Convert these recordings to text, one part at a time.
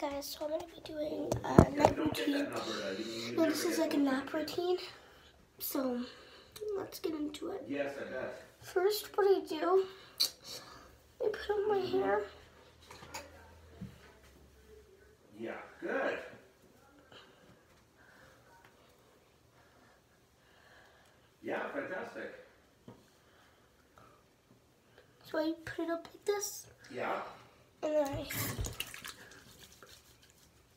guys, so I'm gonna be doing a night routine. No, this is like a nap routine. So let's get into it. Yes, I bet. First, what I do, I put on my hair. Yeah, good. Yeah, fantastic. So I put it up like this, Yeah. and then I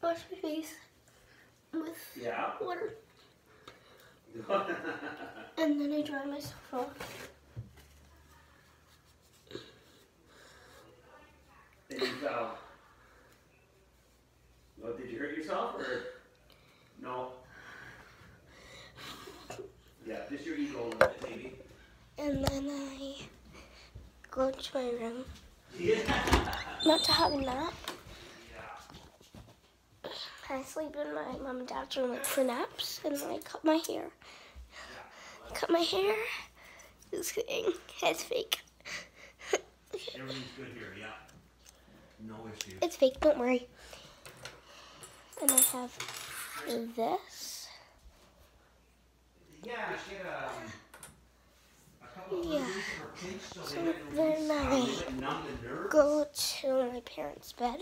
wash my face with Yeah. water, and then I dry myself off. and you. Well, did you hurt yourself or no? Yeah, just your ego a little bit, maybe. And then I go to my room, Yeah. not to have a nap. I sleep in my mom and dad's room like for naps, and then I cut my hair. Cut my hair. Just kidding. It's fake. Everything's good here, yeah. No issues. It's fake, don't worry. And I have this. Yeah, she had a, a couple of Yeah. in so then I they numb the nerve. go to my parents' bed.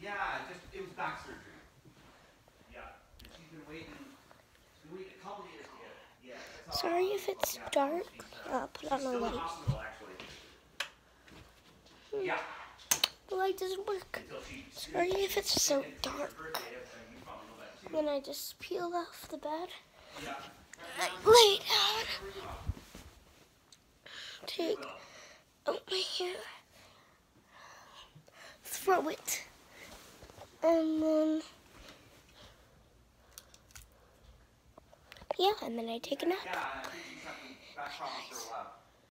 Yeah, just it was back surgery. Yeah, and she's been waiting. She's been waiting a couple years to get it. Yeah. that's all. Sorry if it's dark. uh, I'll put on the light. Yeah, The light doesn't work. Sorry if it's so dark. Then I just peel off the bed. I lay down. Take out my hair. Throw it. And then. Yeah, and then I take a nap. Yeah, I